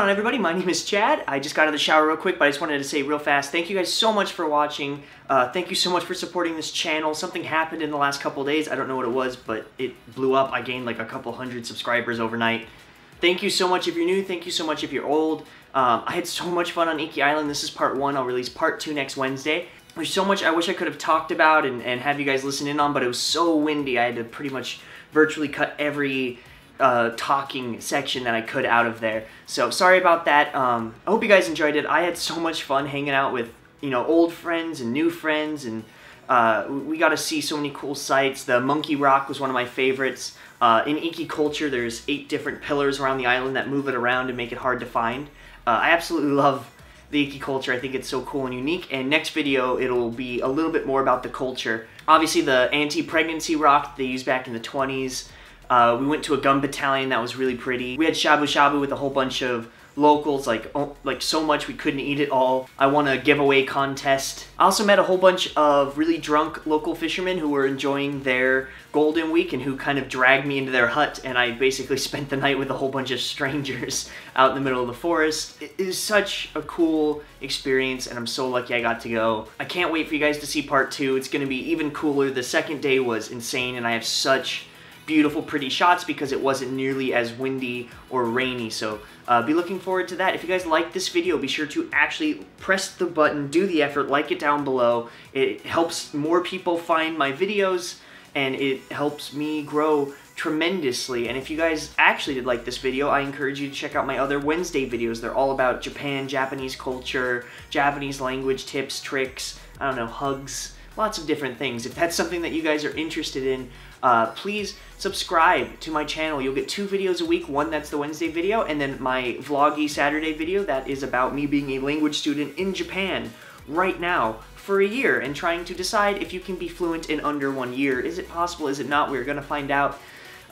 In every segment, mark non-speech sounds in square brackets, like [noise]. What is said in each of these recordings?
Going on everybody? My name is Chad. I just got out of the shower real quick, but I just wanted to say real fast, thank you guys so much for watching. Uh, thank you so much for supporting this channel. Something happened in the last couple days. I don't know what it was, but it blew up. I gained like a couple hundred subscribers overnight. Thank you so much if you're new. Thank you so much if you're old. Um, I had so much fun on Iki Island. This is part one. I'll release part two next Wednesday. There's so much I wish I could have talked about and, and have you guys listen in on, but it was so windy. I had to pretty much virtually cut every uh, talking section that I could out of there. So sorry about that. Um, I hope you guys enjoyed it. I had so much fun hanging out with you know old friends and new friends, and uh, we got to see so many cool sights. The Monkey Rock was one of my favorites. Uh, in Iki culture, there's eight different pillars around the island that move it around and make it hard to find. Uh, I absolutely love the Iki culture. I think it's so cool and unique. And next video, it'll be a little bit more about the culture. Obviously, the anti-pregnancy rock they used back in the 20s. Uh, we went to a gun battalion that was really pretty. We had shabu shabu with a whole bunch of locals, like oh, like so much we couldn't eat it all. I won a giveaway contest. I also met a whole bunch of really drunk local fishermen who were enjoying their Golden Week and who kind of dragged me into their hut and I basically [laughs] spent the night with a whole bunch of strangers [laughs] out in the middle of the forest. It is such a cool experience and I'm so lucky I got to go. I can't wait for you guys to see part two. It's going to be even cooler. The second day was insane and I have such beautiful, pretty shots because it wasn't nearly as windy or rainy. So uh, be looking forward to that. If you guys like this video, be sure to actually press the button, do the effort, like it down below. It helps more people find my videos and it helps me grow tremendously. And if you guys actually did like this video, I encourage you to check out my other Wednesday videos. They're all about Japan, Japanese culture, Japanese language tips, tricks, I don't know, hugs, lots of different things. If that's something that you guys are interested in, uh, please subscribe to my channel. You'll get two videos a week. One that's the Wednesday video, and then my vloggy Saturday video that is about me being a language student in Japan right now for a year and trying to decide if you can be fluent in under one year. Is it possible? Is it not? We're going to find out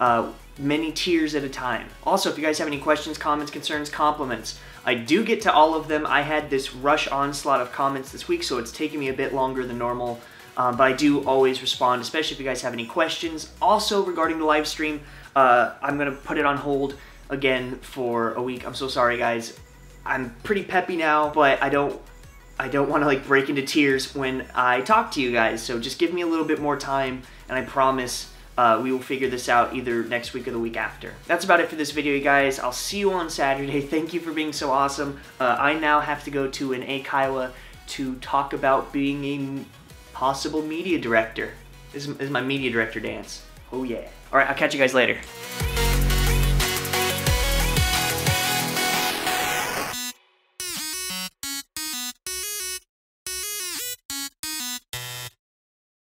uh, many tiers at a time. Also, if you guys have any questions, comments, concerns, compliments, I do get to all of them. I had this rush onslaught of comments this week, so it's taking me a bit longer than normal. Um, but I do always respond, especially if you guys have any questions. Also, regarding the live stream, uh, I'm going to put it on hold again for a week. I'm so sorry, guys. I'm pretty peppy now, but I don't I don't want to like break into tears when I talk to you guys. So just give me a little bit more time, and I promise uh, we will figure this out either next week or the week after. That's about it for this video, you guys. I'll see you on Saturday. [laughs] Thank you for being so awesome. Uh, I now have to go to an Eikaiwa to talk about being a possible media director. This is, is my media director dance. Oh yeah. All right, I'll catch you guys later.